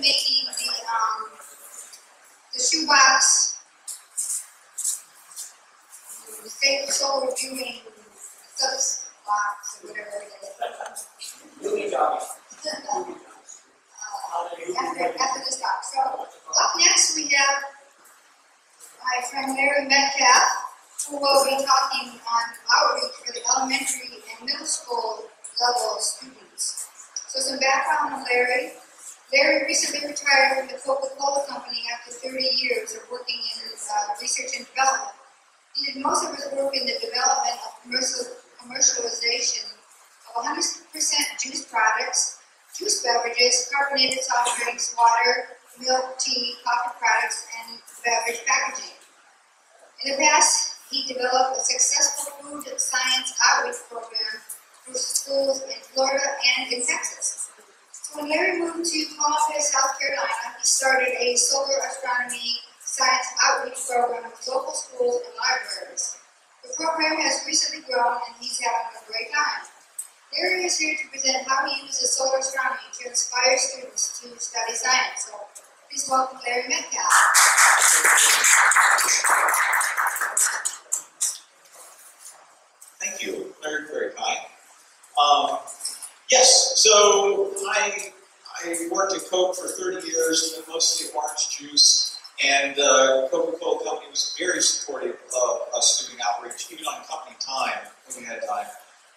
making the, um, the shoebox. The state solar viewing subs box or whatever it is. Uh, after, after this talk. So up next we have my friend Larry Metcalf, who will be talking on outreach for the elementary and middle school level students. So some background on Larry. Larry recently retired from the Coca-Cola Company after 30 years of working in uh, research and development. He did most of his work in the development of commercial, commercialization of 100% juice products, juice beverages, carbonated soft drinks, water, milk, tea, coffee products, and beverage packaging. In the past, he developed a successful food science outreach program for schools in Florida and in Texas. So when Larry moved to Columbia, South Carolina, he started a solar astronomy science outreach program with local schools and libraries. The program has recently grown and he's having a great time. Larry is here to present how he uses solar astronomy to inspire students to study science. So please welcome Larry Metcalf. Thank you. Very, very kind. Um, yes, so I, I worked at Coke for 30 years, mostly orange juice, and uh, Coca-Cola Company was very supportive of us doing outreach, even on company time, when we had time,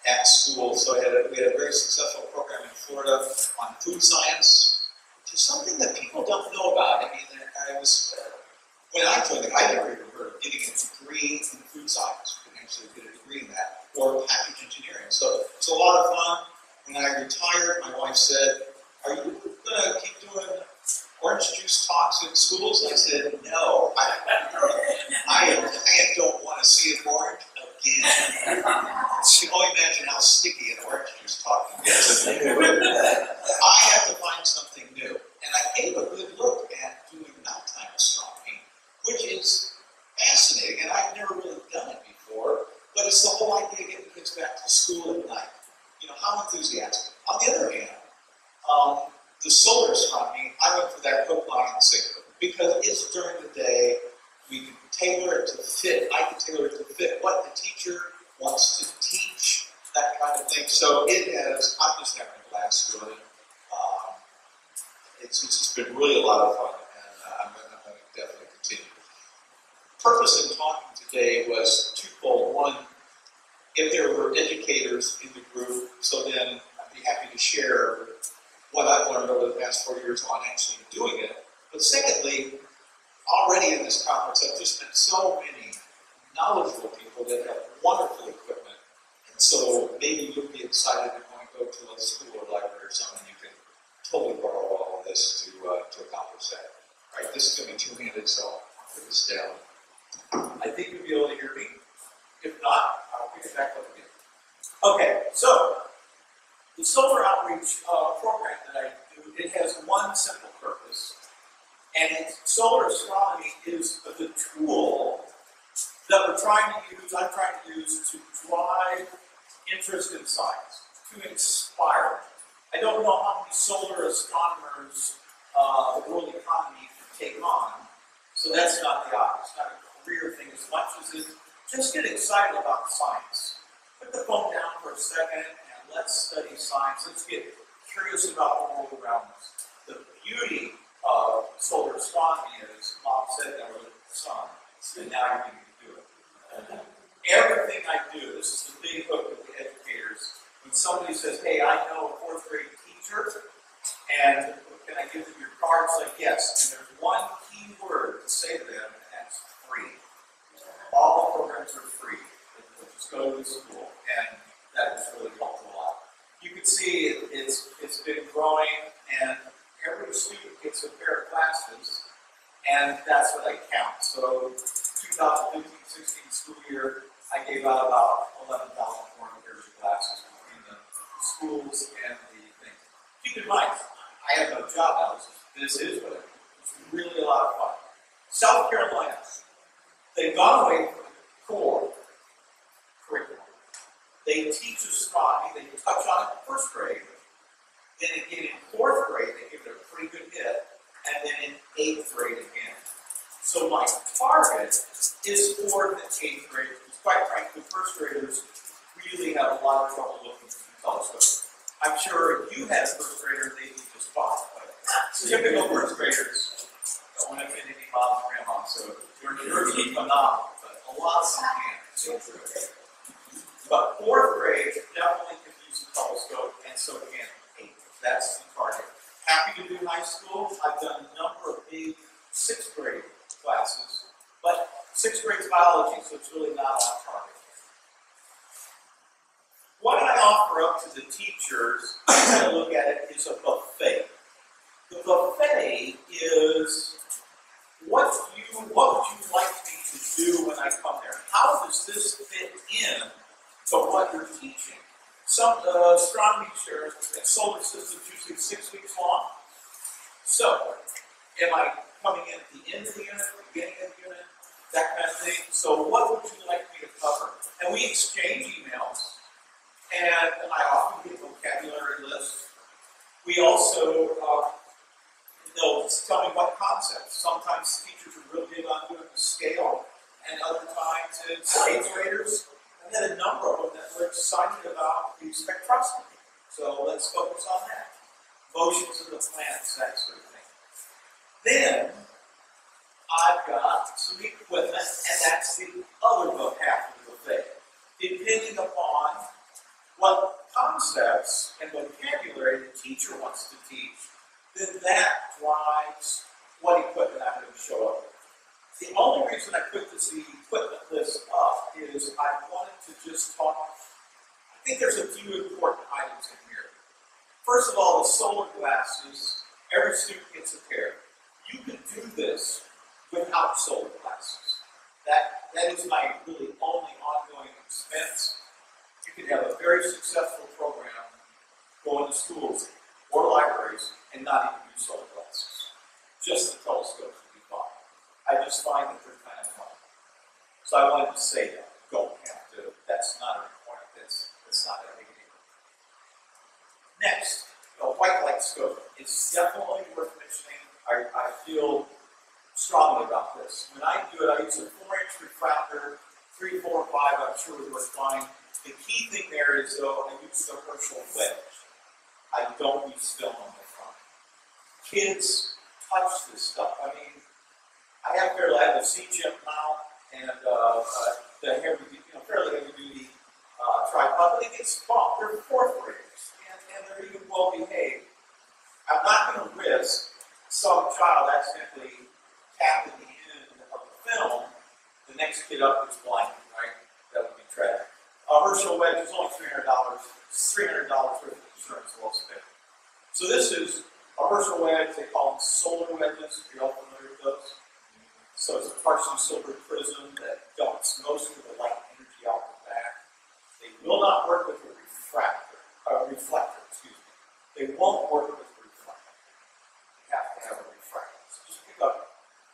at school. So had a, we had a very successful program in Florida on food science, which is something that people don't know about. I mean, I was, uh, when I joined, I never even heard of getting a degree in food science. You can actually get a degree in that, or package engineering. So it's a lot of fun. When I retired, my wife said, Are you going to keep doing orange juice talks in schools? And I said, No, I, I, I don't want to see an orange again. You can only imagine how sticky an orange juice talk is. I have to find something new. And I gave a good look at doing nighttime astronomy, which is fascinating, and I've never really done it before, but it's the whole idea of getting kids back to school at night. You know, how enthusiastic. On the other hand, um, the solar astronomy, I went for that hook, line, and sinker because it's during the day. We can tailor it to fit. I can tailor it to fit what the teacher wants to teach, that kind of thing. So it has. I'm just having a blast doing it. Um, it's, it's just been really a lot of fun, and uh, I'm going to definitely continue. Purpose in talking today was twofold. One, if there were educators in the group, so then I'd be happy to share what I've learned over the past four years on actually doing it. But secondly, already in this conference, I've just met so many knowledgeable people that have wonderful equipment. And so maybe you'll be excited to go to a school or library or something. You can totally borrow all of this to, uh, to accomplish that. All right, this is going to be two-handed, so I'll put this down. I think you'll be able to hear me. If not, I'll pick it back up again. Okay, so the solar outreach uh, program that I do, it has one simple purpose, and solar astronomy is the tool that we're trying to use, I'm trying to use to drive interest in science, to inspire. I don't know how many solar astronomers uh, the world economy can take on, so that's not the obvious, not a career thing as much as it just get excited about science. Put the phone down for a second and let's study science. Let's get curious about the world around us. The beauty of solar astronomy is, Mom said, there was the sun. So now you can do it. Everything I do, this is the big hook with the educators. When somebody says, hey, I know a fourth grade teacher, and can I give them your card? It's like, yes. And there's one key word to say to them. All the programs are free. Just go to the school, and that has really helped a lot. You can see it, it's it's been growing, and every student gets a pair of glasses, and that's what I count. So 2015-16 school year, I gave out about 11,400 pairs of glasses between the schools and the things. Keep in mind, I have no job. This is what I do. It's really a lot of fun. South Carolina, they've gone away from the core curriculum. They teach astronomy, they touch on it in first grade. Then again in fourth grade, they give it a pretty good hit. and then in eighth grade again. So my target is fourth and eighth grade, because quite frankly, first graders really have a lot of trouble looking through the telescope. I'm sure if you had a first grader, they'd be just fine, but typical first graders don't want to any moms and grandmas, so you're, you're phenomenal, but a lot of them can't. But fourth grade definitely could use a telescope, and so again, eighth, that's the target. Happy to do high school, I've done a number of big sixth grade classes, but sixth grade's biology, so it's really not on target. What I offer up to the teachers, as I look at it, is a buffet. The buffet is what you what would you like me to do when I come there? How does this fit in to what you're teaching? Some uh, astronomy shares solar systems usually six weeks long. So, am I coming in at the end of the unit, beginning of the unit, that kind of thing? So, what would you like me to cover? And we exchange emails, and I often get vocabulary lists. We also uh, they'll tell me what concepts. Sometimes teachers are really big on doing the scale, and other times it's eighth graders, and then a number of them that we're excited about the spectroscopy. So let's focus on that. Motions of the planets, that sort of thing. Then I've got some equipment, and that's the other half of the buffet. Depending upon what concepts and vocabulary the teacher wants to teach, then that drives what equipment I'm going to show up with. The only reason I put this equipment list up is I wanted to just talk. I think there's a few important items in here. First of all, the solar glasses, every student gets a pair. You can do this without solar glasses. That, that is my really only ongoing expense. You can have a very successful program going to schools or libraries and not even use solar glasses. Just the telescopes would be fine. I just find that they're kind of fun. So I wanted to say that. Don't have to, that's not a requirement, that's, that's not a big deal. Next, a white light scope. It's definitely worth mentioning. I, I feel strongly about this. When I do it, I use a four inch refractor, three, four, five, I'm sure would work fine. The key thing there is though, I use the Herschel wedge. I don't use film on the. Kids touch this stuff. I mean, I have fairly, I have a C-chip now, and uh, uh, the heavy, you know, fairly heavy duty uh, tripod, but it gets bumped. They're fourth graders, and, and they're even well behaved. I'm not going to risk some child accidentally tapping the end of the film. The next kid up is blind, right? That would be tragic. A Herschel wedge is only three hundred dollars. Three hundred dollars worth of insurance well spent. So this is a Herschel wedge. They call them solar wedges. If you're all familiar with those. So it's a partially silver prism that dumps most of the light energy out the back. They will not work with a refractor, a reflector, excuse me. They won't work with a reflector. You have to have a refractor. So just pick up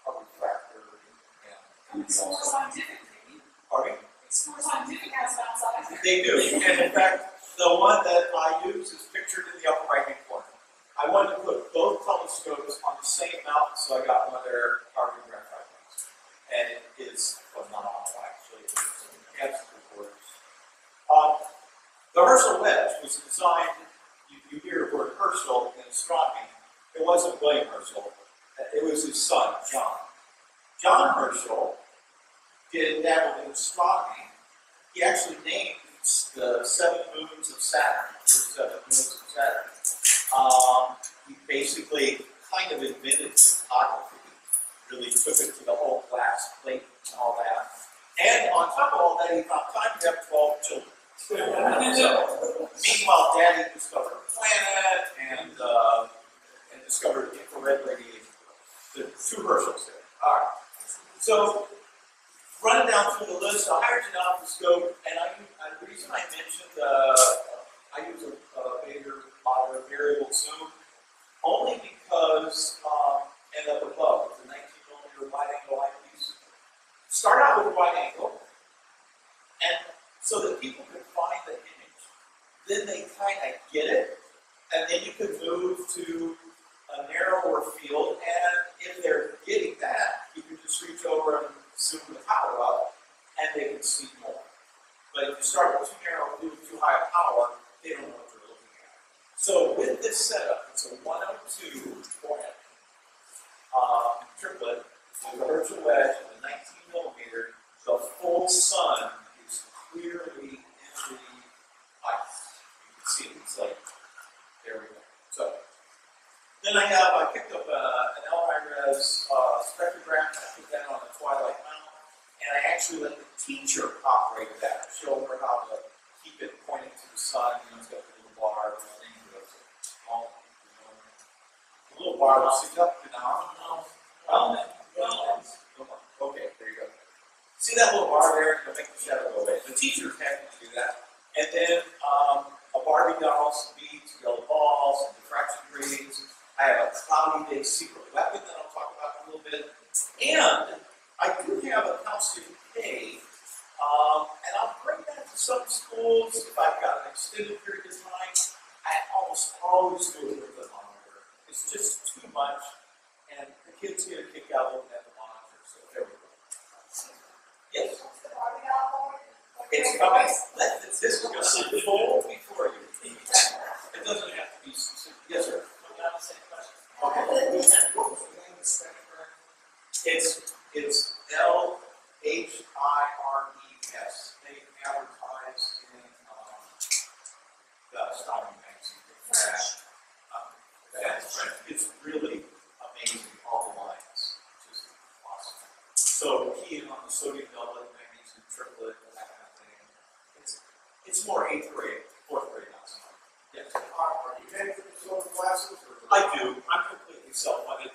a refractor and. It's more scientific, maybe. Pardon me? It's more scientific as an outside. They do, and in fact, the one that I use is pictured in the upper right hand corner. I wanted to put both telescopes on the same mount, so I got one of their carbon graphite ones. And it is phenomenal, actually. It's absolutely gorgeous. Um, the Herschel wedge was designed, you, you hear the word Herschel in astronomy. It wasn't William Herschel, it was his son, John. John Herschel did dabble in astronomy. He actually named the seven moons of Saturn, the seven moons of Saturn. Um, he basically kind of invented photography, it to the whole glass plate and all that. And on top of all that, he found time to have 12 children. so, meanwhile, Daddy discovered a planet and, uh, and discovered infrared radiation. The two Herschels there. All right. So, running down through the list, a hydrogen alpha scope, and I, I, the reason I mentioned uh, I use a, a bigger, moderate variable zoom, only because, um, and up above, the 19 millimeter wide angle eyepiece. Start out with wide angle, and so that people can find the image. Then they kind of get it, and then you can move to a narrower field, and if they're zoom the power up, and they can see more. But if you start with too narrow, too, too high a power, they don't know what they're looking at. So with this setup, it's a 102 forehead um, triplet with a Herschel wedge and a 19 millimeter. The full sun is clearly in the ice. You can see it. It's like there we go. So then I have I picked up uh, an LHIRES uh, spectrograph. I put that on the Twilight mount, and I actually let the teacher operate that. Show her how to keep it pointing to the sun. You know, it's got the little bar, the thing goes all. The little bar will sit up and down. Um, Okay, there you go. See that little bar there? It'll make the shadow go away. The teachers have to do that. And then um, a Barbie doll, some beads, yellow balls, and diffraction gratings. I have a cloudy day secret weapon that I'll talk about in a little bit. And I do have a calcium K, um, and I'll bring that to some schools if I've got an extended period of time. I almost always go with the monitor. It's just too much, and the kids get a kick out looking at the monitor. So there we go. Yes. It's coming. Let this, this is going to before you. It doesn't have to be specific. Yes, sir. Okay. It's it's L H I R E S. They advertise in um, the Stocking magazine. Fresh. Um, that's right. It's really amazing. All the lines, just awesome. So key in on the sodium doublet, magnesium triplet, that kind of thing. It's it's more eighth grade, fourth grade, not so much. Yes. Are you paying for these little classes or? I do. I'm completely self-funded,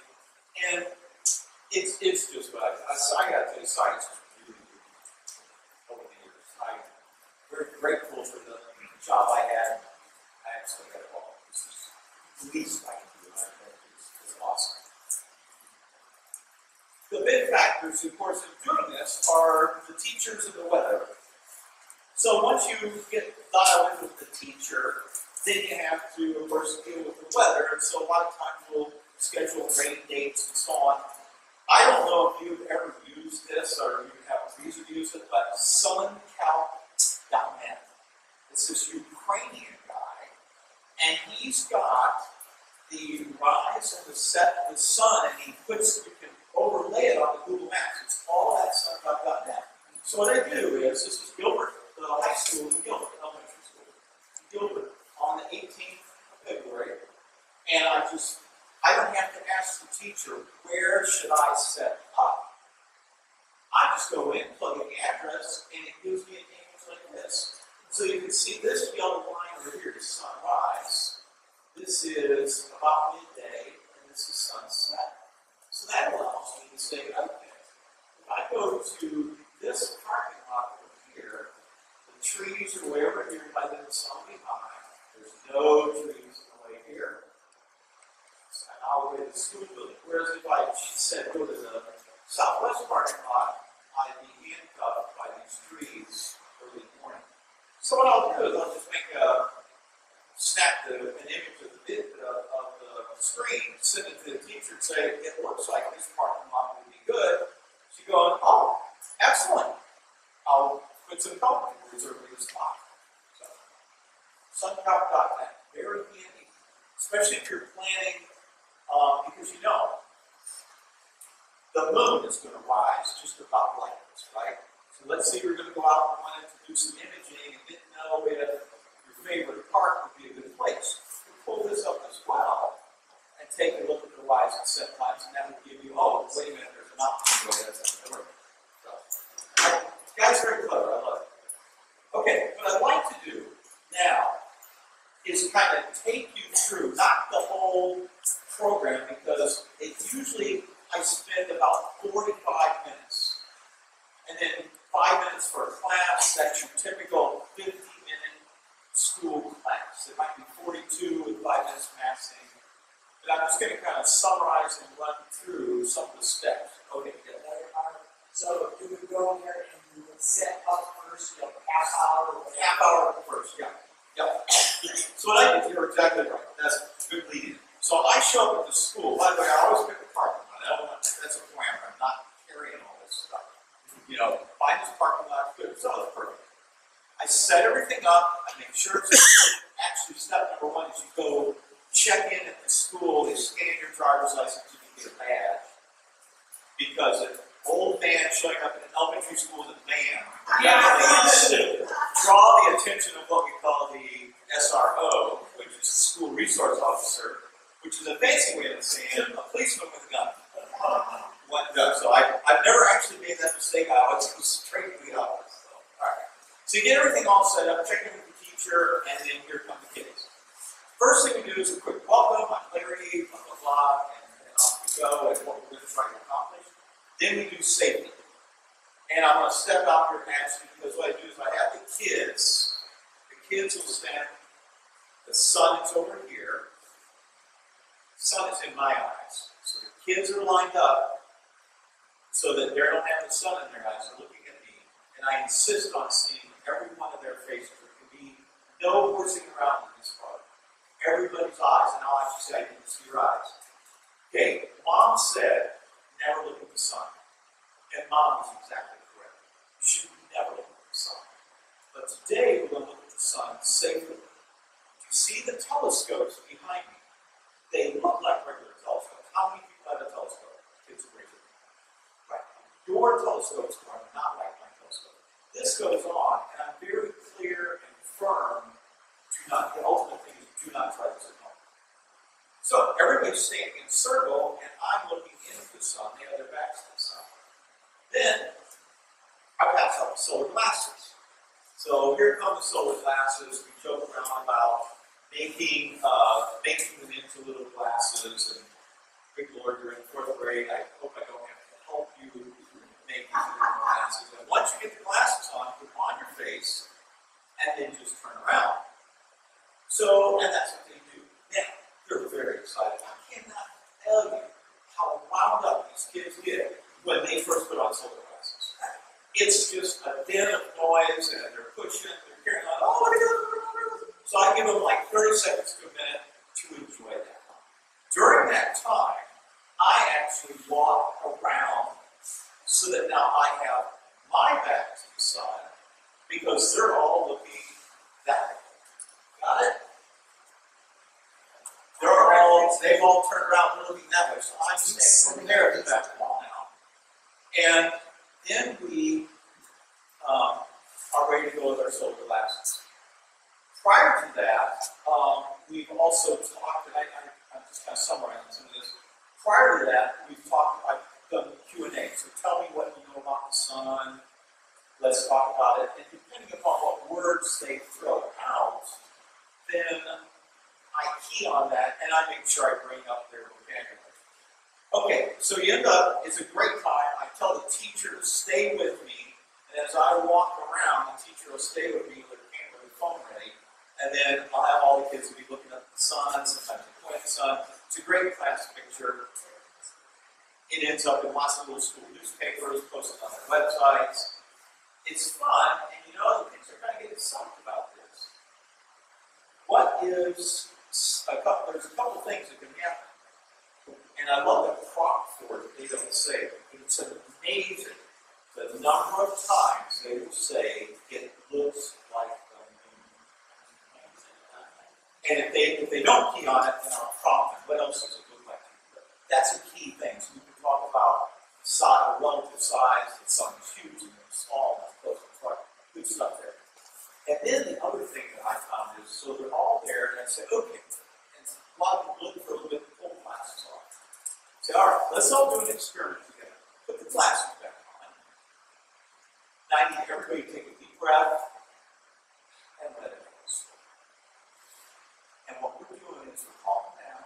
and it's it's just what I You, science is really over the years. I'm very grateful for the job I had. I absolutely got it all. This is the least I can do. I think it's, it's awesome. The big factors, of course, in doing this are the teachers and the weather. So once you get dialed in with the teacher, then you have to, of course, deal with the weather, and so a lot of times we'll schedule rain dates and so on. I don't know if you've ever used this or you have reason to use it, but suncalc.net. It's this Ukrainian guy, and he's got the rise and the set of the sun, and he puts, you can overlay it on the Google Maps. It's all at suncalc.net. So what I do is, this is Gilbert, the high school in Gilbert, elementary school. Gilbert, on the 18th of February, and I just, I don't have to ask the teacher, where should I set up? I just go in, plug in the address, and it gives me an image like this. So you can see this yellow line over here is sunrise. This is about midday, and this is sunset. So that allows me to say, okay, if I go to this parking lot over here, the trees are way over here by the sun behind. There's no trees in the way here. Go to the school building. Whereas if I said go to the southwest parking lot, I'd be handcuffed by these trees early in the morning. So what I'll do is I'll just make a snap the, an image of the bit of, the screen, send it to the teacher, and say it looks like this parking lot would be good. She goes, oh, excellent. I'll put some color and reserve this spot. So, suncalc.net, very handy, especially if you're planning, um, because you know the moon is going to rise just about like this, right? So let's say you're going to go out and wanted to do some imaging and didn't know if your favorite park would be a good place. Pull this up as well and take a look at the rise and set times, and that will give you, oh, wait a minute, there's an option. Well, that's not gonna work. So, Guys, very clever. I love it. Okay, what I'd like to do now is kind of take you through, not the whole program, because it usually I spend about 45 minutes. And then five minutes for a class, that's your typical 50 minute school class. It might be 42 with five minutes passing. But I'm just going to kind of summarize and run through some of the steps. Okay, yeah. So you would go in there and you would set up first, you know, half hour. Half hour first, yeah. Yep. So what I did, you're exactly right. That's good leading. So I show up at the school. By the way, I always pick the parking lot. I don't want, that's a plan. I'm not carrying all this stuff. You know, find this parking lot. Good. So it's perfect. I set everything up, I make sure it's actually step number one is you go check in at the school, they scan your driver's license, you get a badge. Because an old man showing up in an elementary school in a van, needs to draw the attention of what we call the SRO, which is a school resource officer, which is a fancy way of saying a policeman with a gun. What, no, so I, I've never actually made that mistake, I always go straight to the office, so, alright. So you get everything all set up, check in with the teacher, and then here come the kids. First thing we do is a quick welcome, I'm Larry, blah, blah, blah, and, and off we go, and what we're gonna try to accomplish. Then we do safety. And I'm gonna step out here and ask you, because what I do is I have the kids, the kids will stand, the sun is over here, sun is in my eyes. So the kids are lined up so that they don't have the sun in their eyes, they're looking at me. And I insist on seeing every one of their faces. There can be no horsing around in this part. Everybody's eyes, and I'll actually say, I didn't see your eyes. Okay, mom said, never look at the sun. And mom is exactly correct. You should never look at the sun. But today we're going to look at the sun safely. Do You see the telescopes behind me? They look like regular telescopes. How many people have a telescope? Kids raise it. Right. Your telescopes are not like my telescope. This goes on, and I'm very clear and firm. Do not, the ultimate thing is do not try this at home. So everybody's standing in circle, and I'm looking into the sun. They have their backs to the sun. Then I pass out the solar glasses. So here come the solar glasses. We joke around about making uh, making them into little glasses. And good Lord, you're in fourth grade. I hope I don't have to help you make these little glasses. And once you get the glasses on, put them on your face, and then just turn around. So, and that's what they do. Now, they're very excited. I cannot tell you how wound up these kids get when they first put on solar glasses. It's just a din of noise, and they're pushing, they're carrying on. Oh, you doing? So I give them like 30 seconds to a minute to enjoy that. During that time, I actually walk around so that now I have my back to the side because they're all looking that way. Got it? They're all, they've all turned around and looking that way, so I'm standing from there to that wall now. And then we um, are ready to go with our solar glasses. Prior to that, um, we've also talked, and I, I, I'm just kind of summarizing some of this. Prior to that, we've talked, I've done Q and A. So tell me what you know about the sun. Let's talk about it. And depending upon what words they throw out, then I key on that and I make sure I bring up their vocabulary. Okay, so you end up, it's a great time. I tell the teacher to stay with me, and as I walk around, the teacher will stay with me with the camera and phone ready, and then I'll have all the kids will be looking at the sun, sometimes they point the sun. It's a great class picture. It ends up in lots of little school newspapers, posted on their websites. It's fun, and you know, the kids are kind of getting excited about this. What is a couple, there's a couple things that can happen. And I love the prop for it, they don't say it, it's amazing the number of times they will say, it looks like the. And if they, if they don't key on it, then I'll prompt them, what else does it look like? That's a key thing, so we can talk about size, relative size, that something's huge and small, and close the front, good stuff there. And then the other thing that I found is, so they're all there, and I say, okay, and a lot of people look for a little bit, the glasses off. Say, all right, let's all do an experiment together. Put the glasses back on. Now I need everybody to take a deep breath and let it go. And what we're doing is we're calming down,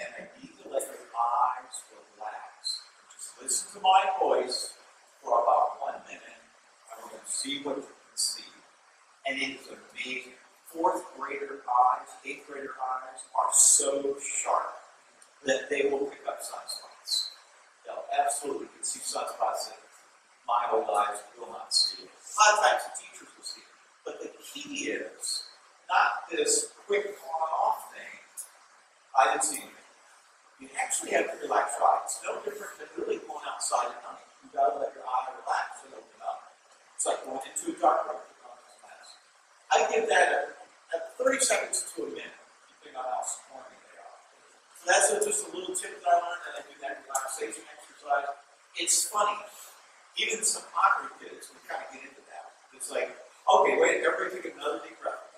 and I need to let your eyes relax. Just listen to my voice for about one minute, we're going to see what you can see. And it is amazing. Fourth grader eyes, eighth grader eyes are so sharp that they will pick up sunspots. They'll absolutely can see sunspots that my old eyes will not see. A lot of times the teachers will see it. But the key is not this quick on off thing. I didn't see anything. You actually have to relax. It's no different than really going outside at night. You've gotta let your eye relax and open up. It's like going into a dark room to. I give that a, a 30 seconds to a minute, depending on how smarmy they are. So that's a, just a little tip that I learned, and I do that relaxation exercise. It's funny. Even some hockey kids, we kind of get into that. It's like, okay, wait, everybody take another deep breath.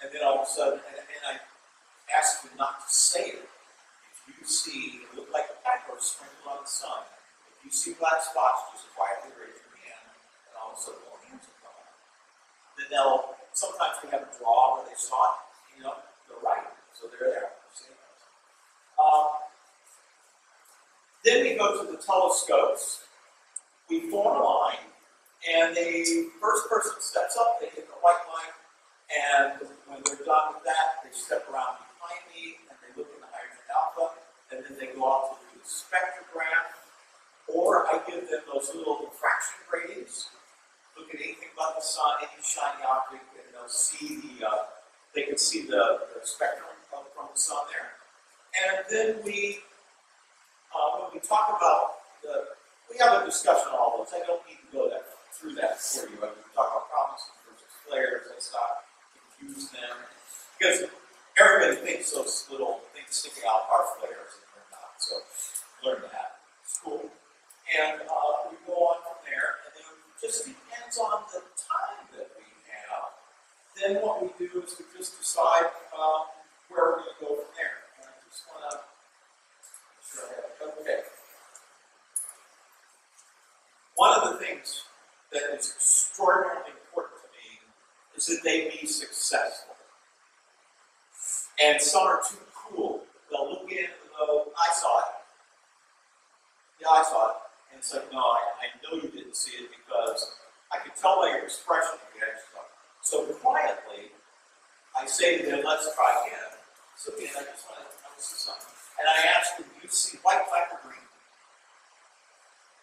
And then all of a sudden, and, and I not to say it. If you see, it look like a pepper sprinkled on the sun. If you see black spots, just quietly raise your hand, and all of a sudden, more hands will come. Then they'll, sometimes we have a draw where they saw it, you know, they're right, so they're there. Um, then we go to the telescopes. We form a line, and the first person steps up, they hit the white line, and when they're done with that, they step around me and they look in the hydrogen alpha, and then they go off to do the spectrograph, or I give them those little diffraction gratings. Look at anything but the sun, any shiny object, and they'll see the, uh, they can see the, the spectrum from, from the sun there. And then we, uh, when we talk about the, we have a discussion on all those. I don't need to go that through that for you. I we talk about prominences versus flares. Let's not confuse them because everybody thinks those little things sticking out are flares and they're not. So learn that. It's cool. And uh, we go on from there, and then it just depends on the time that we have. Then what we do is we just decide um, where we're going to go from there. And I just want to sure I have it. okay. One of the things that is extraordinarily important to me is that they be successful. And some are too cool. They'll look in and go, I saw it. Yeah, I saw it. And it's like, no, I, I know you didn't see it because I could tell by your expression that you actually saw it. So quietly, I say to them, let's try again. So again, I just want to, I want to see something. And I ask them, do you see white, black, or green?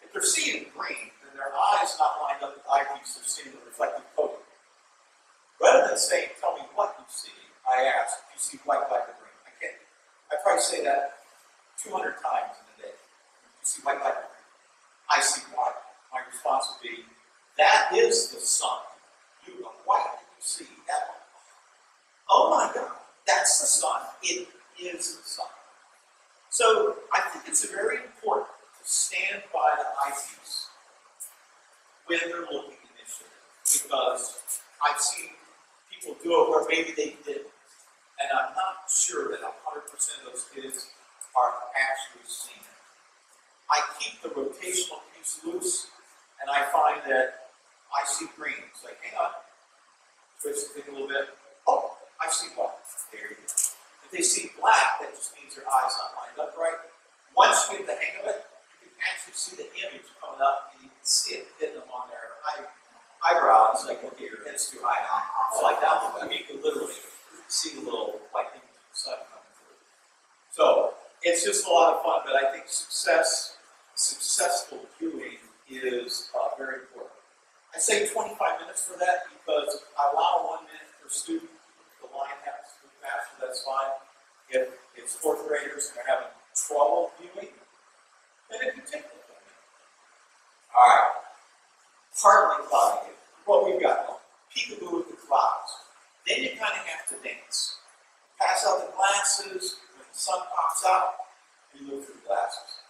If they're seeing green, then their eyes not lined up with eyepiece, they're seeing the reflective coating. Rather than saying, tell me what you see, I ask, do you see white, black, or green? I can't, I probably say that 200 times in a day. You see white, black, or green? I see white. My response would be, that is the sun. You, what do you see? That one. Oh my God, that's the sun. It is the sun. So I think it's a very important stand by the eyepiece when they're looking initially, because I've seen people do it where maybe they didn't, and I'm not sure that 100% of those kids are actually seeing it. I keep the rotational piece loose, and I find that I see green. It's like, hang on, twist the thing a little bit. Oh, I see white. There you go. If they see black, that just means their eye's not lined up right. Once you get the hang of it, you can actually see the image coming up, and you can see it hitting them on their eye, eyebrow. It's like, okay, your head's too high now. It's like that. I mean, you can literally see the little white thing to the side coming through. So it's just a lot of fun, but I think success, successful viewing is uh, very important. I say 25 minutes for that because I allow one minute per student. If the line happens to move faster, that's fine. If it's fourth graders and they're having trouble viewing, then it can take them a minute. All right. Partly cloudy. What we've got now. Peekaboo with the clouds. Then you kind of have to dance. Pass out the glasses. When the sun pops out, you look through the glasses.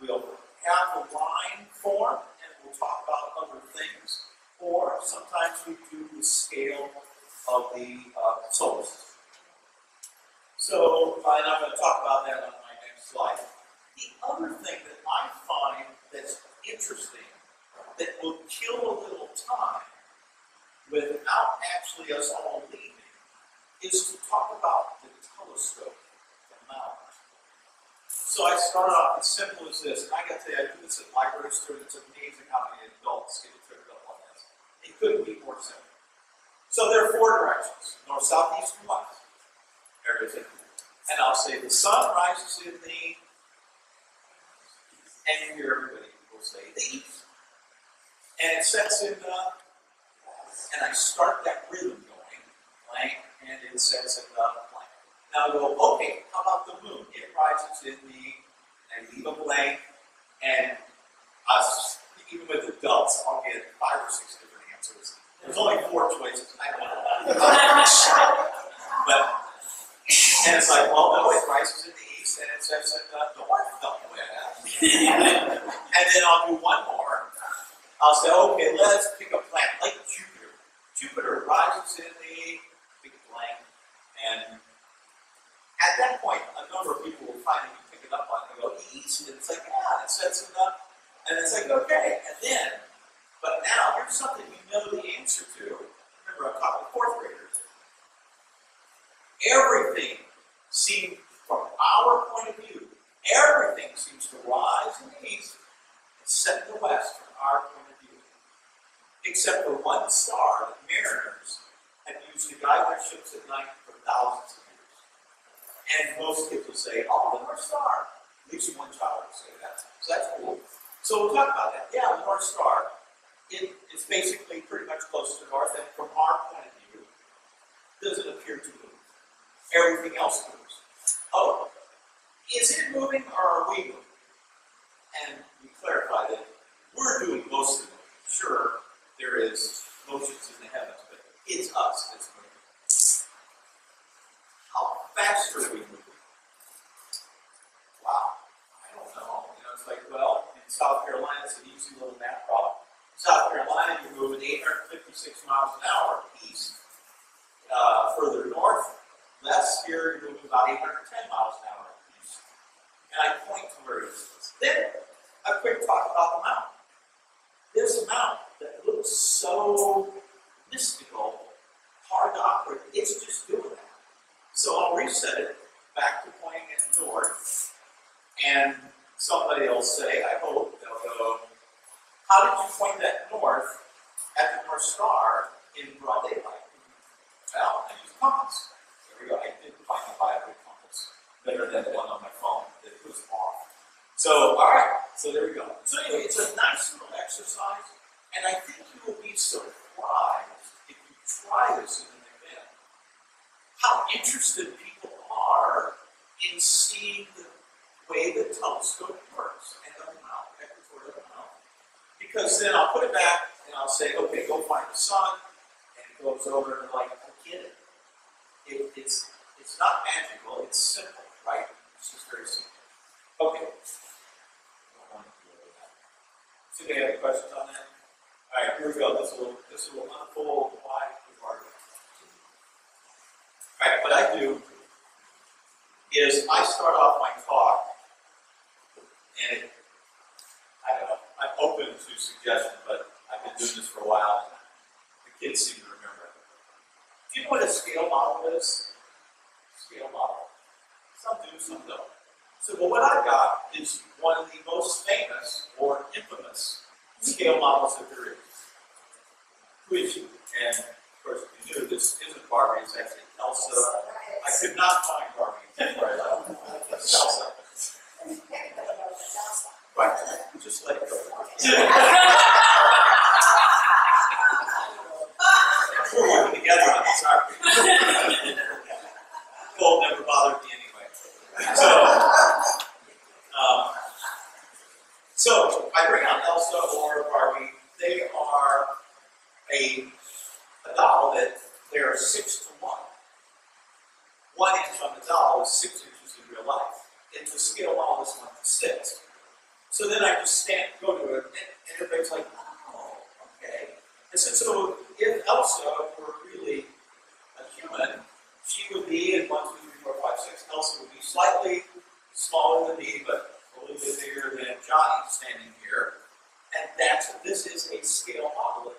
We'll have a line form, and we'll talk about other things. Or sometimes we do the scale of the uh, solar system. So, I'm going to talk about that on my next slide. The other thing that I find that's interesting, that will kill a little time without actually us all leaving, is to talk about the telescope, the mount. So I start off as simple as this, and I got to you, I do this at library students. It's amazing how many adults get tripped up on this. It couldn't be more simple. So there are four directions: north, south, east, and west. Is. And I'll say the sun rises in the, and you hear everybody will say the east. And it sets in the, and I start that rhythm going, blank, and it sets in the blank. Now I go, okay, how about the moon? It rises in the, and I leave a blank, and us, even with adults, I'll get five or six different answers. There's only four choices. I don't know. but it's like, well, no, it rises in the east, and it sets in the north. And then I'll do one more. I'll say, okay, let's pick a planet like Jupiter. Jupiter rises in the big blank, and at that point, a number of people will finally pick it up on and go east, and it's like, yeah, it sets in the, and it's like, okay, and then, but now here's something you know the answer to. Remember, I'm talking to fourth graders. Everything seems, from our point of view, everything seems to rise in the east in the west from our point of view. Except for one star that mariners have used to guide their ships at night for thousands of years. And most people say, oh, the North Star. At least one child will say that. So that's cool. So we'll talk about that. Yeah, the North Star. It, it's basically pretty much close to the north, and from our point of view, doesn't appear to move. Everything else moves. Oh, is it moving or are we moving? And we clarify that we're doing most of it. Sure, there is motions in the heavens, but it's us that's moving. How fast are we moving? Wow, I don't know. You know, it's like, well, in South Carolina, it's an easy little map problem. South Carolina, you're moving 856 miles an hour east. Uh, further north, less here, you're moving about 810 miles an hour east. And I point to where it is. Then, a quick talk about the mountain. There's a mountain that looks so mystical, hard to operate. It's just doing that. So I'll reset it back to pointing it north, and somebody will say, I hope, they'll go, how did you point that north at the North Star in broad daylight? Well, I used compass. There we go. I did find a viable compass. Better than the one on my phone that was off. So, all right. So there we go. So anyway, it's a nice little exercise, and I think you will be surprised if you try this in an event. How interested people are in seeing the way the telescope works and the amount, equatorial amount. Because then I'll put it back and I'll say, okay, go find the sun, and it goes over and like, I get it. it it's it's not magical, it's simple, right? Just very. Okay. So you have questions on that? All right, here we go. This will this will unfold why we've already. All right, what I do is I start off my talk, and it, I don't know, I'm open to suggestions, but I've been doing this for a while, and the kids seem to remember it. Do you know what a scale model is? Scale model. Some do, some don't. So, well, what I've got is one of the most famous or infamous scale models that there is. Which, and of course, you knew this isn't Barbie, it's actually Elsa. I could not find Barbie I left. It's Elsa. Right, just let it go. We're working together on this, aren't we? Gold never bothered me anyway. So, um, so I bring out Elsa or Barbie. They are a, a doll that they are six to one. One inch on the doll is six inches in real life. And the scale model is one to six. So then I just stand, go to it, and, and everybody's like, oh, okay. And so, so if Elsa were really a human, she would be in one, two, three, four, five, six. Elsa would be slightly smaller than me, but a little bit bigger than Johnny standing here. And that's this is a scale model,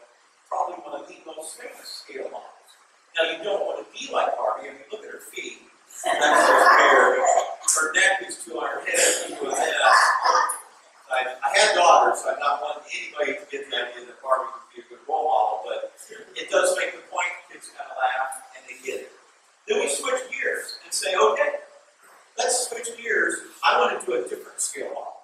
probably one of the most famous scale models. Now you don't want to be like Harvey. I mean, look at her feet. That's so. Her neck is to our head. I, I have daughters, so I'm not wanting anybody to get the idea that Barbie would be a good role model, but it does make the point kids kind of laugh and they get it. Then we switch gears and say, okay, let's switch gears. I want to do a different scale model.